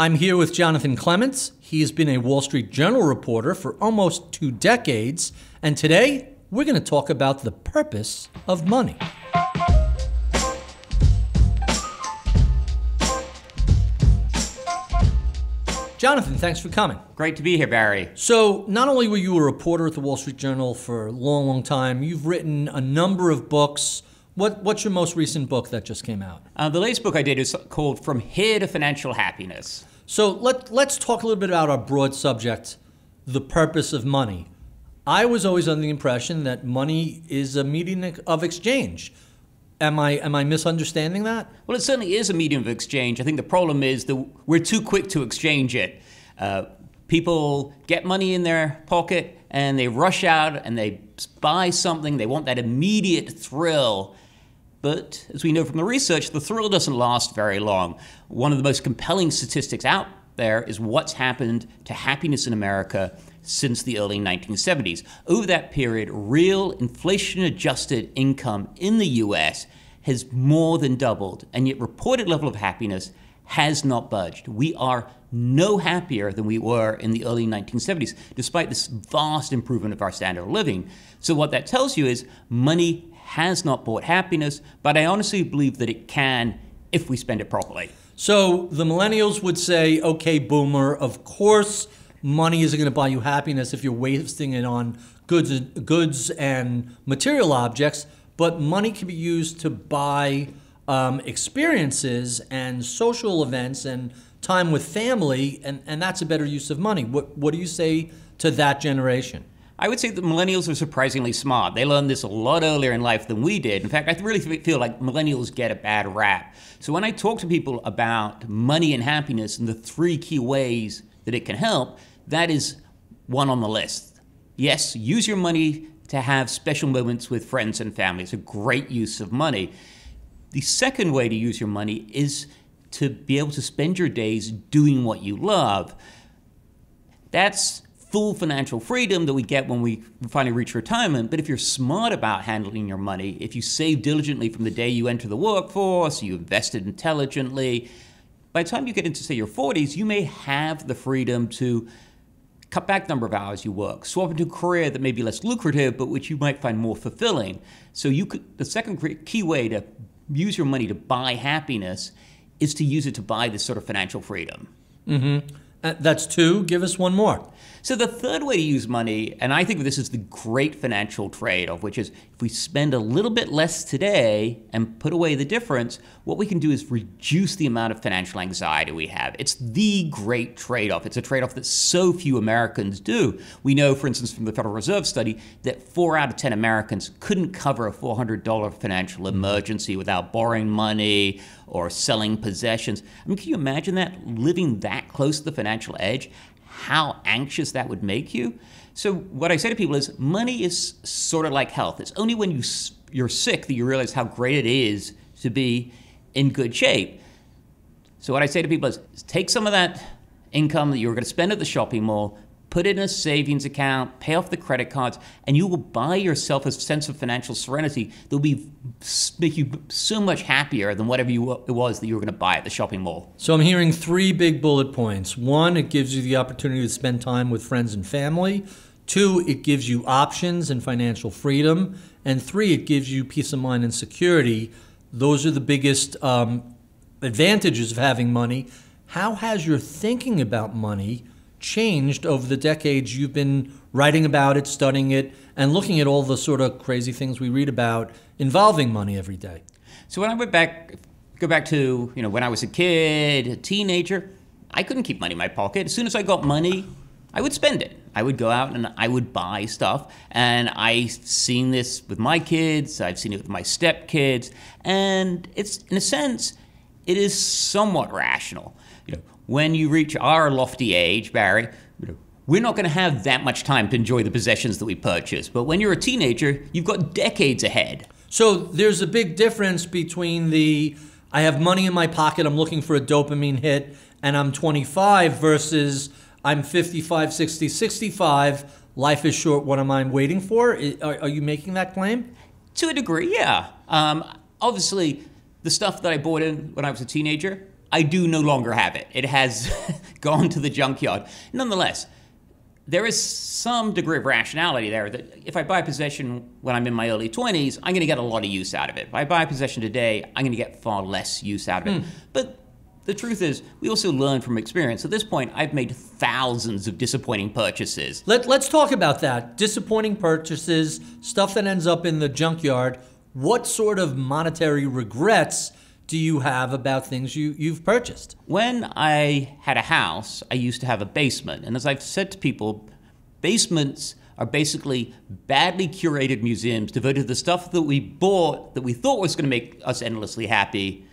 I'm here with Jonathan Clements. He has been a Wall Street Journal reporter for almost two decades, and today we're going to talk about the purpose of money. Jonathan, thanks for coming. Great to be here, Barry. So, not only were you a reporter at the Wall Street Journal for a long, long time, you've written a number of books. What, what's your most recent book that just came out? Uh, the latest book I did is called From Here to Financial Happiness. So, let, let's talk a little bit about our broad subject the purpose of money. I was always under the impression that money is a medium of exchange. Am I am I misunderstanding that? Well, it certainly is a medium of exchange. I think the problem is that we're too quick to exchange it. Uh, people get money in their pocket and they rush out and they buy something. They want that immediate thrill. But as we know from the research, the thrill doesn't last very long. One of the most compelling statistics out there is what's happened to happiness in America since the early 1970s. Over that period, real inflation adjusted income in the US has more than doubled, and yet reported level of happiness has not budged. We are no happier than we were in the early 1970s, despite this vast improvement of our standard of living. So, what that tells you is money has not bought happiness, but I honestly believe that it can if we spend it properly. So, the millennials would say, okay, boomer, of course money isn't going to buy you happiness if you're wasting it on goods and, goods and material objects, but money can be used to buy um, experiences and social events and time with family, and, and that's a better use of money. What, what do you say to that generation? I would say that millennials are surprisingly smart. They learned this a lot earlier in life than we did. In fact, I really feel like millennials get a bad rap. So when I talk to people about money and happiness and the three key ways that it can help, that is one on the list. Yes, use your money to have special moments with friends and family. It's a great use of money. The second way to use your money is to be able to spend your days doing what you love. That's full financial freedom that we get when we finally reach retirement. But if you're smart about handling your money, if you save diligently from the day you enter the workforce, you invested intelligently, by the time you get into, say, your 40s, you may have the freedom to cut back the number of hours you work, swap into a career that may be less lucrative, but which you might find more fulfilling. So you could, the second key way to use your money to buy happiness is to use it to buy this sort of financial freedom. Mm-hmm. Uh, that's two. Give us one more. So the third way to use money, and I think this is the great financial trade-off, which is if we spend a little bit less today and put away the difference, what we can do is reduce the amount of financial anxiety we have. It's the great trade-off. It's a trade-off that so few Americans do. We know, for instance, from the Federal Reserve study, that four out of 10 Americans couldn't cover a $400 financial mm-hmm. emergency without borrowing money or selling possessions. I mean, can you imagine that, living that close to the financial edge? How anxious that would make you. So what I say to people is money is sort of like health. It's only when you you're sick that you realize how great it is to be in good shape. So what I say to people is take some of that income that you're going to spend at the shopping mall, put it in a savings account, pay off the credit cards, and you will buy yourself a sense of financial serenity that will be make you so much happier than whatever you, it was that you were going to buy at the shopping mall. So I'm hearing three big bullet points. One, it gives you the opportunity to spend time with friends and family. Two, it gives you options and financial freedom. And three, it gives you peace of mind and security. Those are the biggest um, advantages of having money. How has your thinking about money changed over the decades you've been writing about it, studying it, and looking at all the sort of crazy things we read about involving money every day? So when I went back, go back to you know when I was a kid, a teenager, I couldn't keep money in my pocket. As soon as I got money, I would spend it. I would go out and I would buy stuff. And I've seen this with my kids, I've seen it with my stepkids, and it's in a sense, it is somewhat rational. When you reach our lofty age, Barry, we're not going to have that much time to enjoy the possessions that we purchase. But when you're a teenager, you've got decades ahead. So there's a big difference between the I have money in my pocket, I'm looking for a dopamine hit, and I'm 25 versus I'm 55, 60, 65. Life is short. What am I waiting for? Are, are you making that claim? To a degree, yeah. Um, obviously, the stuff that I bought in when I was a teenager, I do no longer have it. It has gone to the junkyard. Nonetheless, there is some degree of rationality there that if I buy a possession when I'm in my early 20s, I'm going to get a lot of use out of it. If I buy a possession today, I'm going to get far less use out of it. Hmm. But the truth is, we also learn from experience. At this point, I've made thousands of disappointing purchases. Let, let's talk about that. Disappointing purchases, stuff that ends up in the junkyard. What sort of monetary regrets do you have about things you, you've purchased? When I had a house, I used to have a basement. And as I've said to people, basements are basically badly curated museums devoted to the stuff that we bought that we thought was going to make us endlessly happy,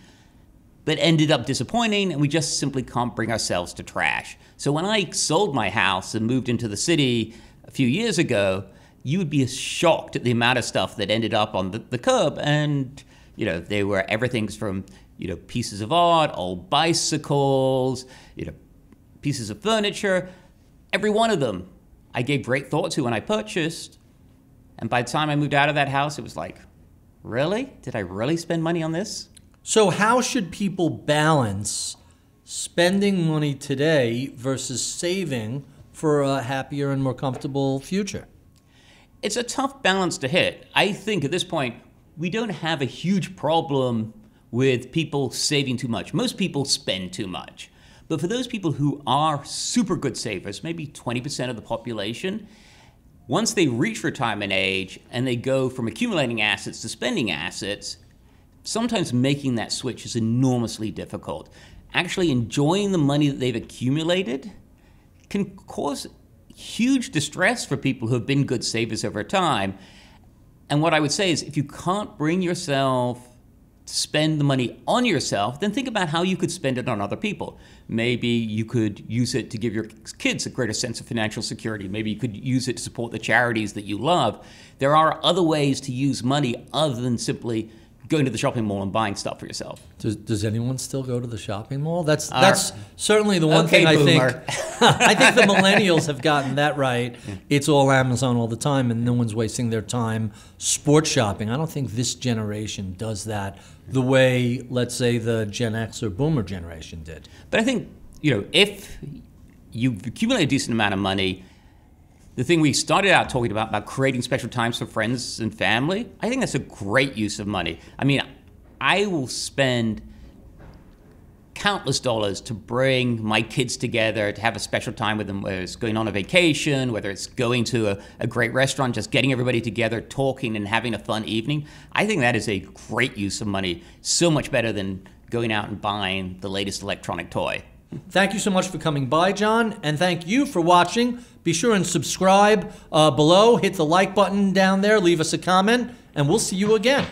but ended up disappointing, and we just simply can't bring ourselves to trash. So when I sold my house and moved into the city a few years ago, you would be shocked at the amount of stuff that ended up on the, the curb. And you know, they were everything's from you know pieces of art, old bicycles, you know, pieces of furniture. Every one of them, I gave great thought to when I purchased. And by the time I moved out of that house, it was like, really? Did I really spend money on this? So, how should people balance spending money today versus saving for a happier and more comfortable future? It's a tough balance to hit. I think at this point, we don't have a huge problem with people saving too much. Most people spend too much. But for those people who are super good savers, maybe 20% of the population, once they reach retirement age and they go from accumulating assets to spending assets, sometimes making that switch is enormously difficult. Actually, enjoying the money that they've accumulated can cause huge distress for people who have been good savers over time. And what I would say is if you can't bring yourself to spend the money on yourself, then think about how you could spend it on other people. Maybe you could use it to give your kids a greater sense of financial security. Maybe you could use it to support the charities that you love. There are other ways to use money other than simply going to the shopping mall and buying stuff for yourself. Does, does anyone still go to the shopping mall? That's uh, that's certainly the one okay, thing I boomer. think. I think the millennials have gotten that right. It's all Amazon all the time, and no one's wasting their time sports shopping. I don't think this generation does that the way, let's say, the Gen X or Boomer generation did. But I think, you know, if you've accumulated a decent amount of money, the thing we started out talking about, about creating special times for friends and family, I think that's a great use of money. I mean, I will spend countless dollars to bring my kids together to have a special time with them, whether it's going on a vacation, whether it's going to a, a great restaurant, just getting everybody together, talking and having a fun evening. I think that is a great use of money, so much better than going out and buying the latest electronic toy. Thank you so much for coming by, John, and thank you for watching. Be sure and subscribe uh, below, hit the like button down there, leave us a comment, and we'll see you again.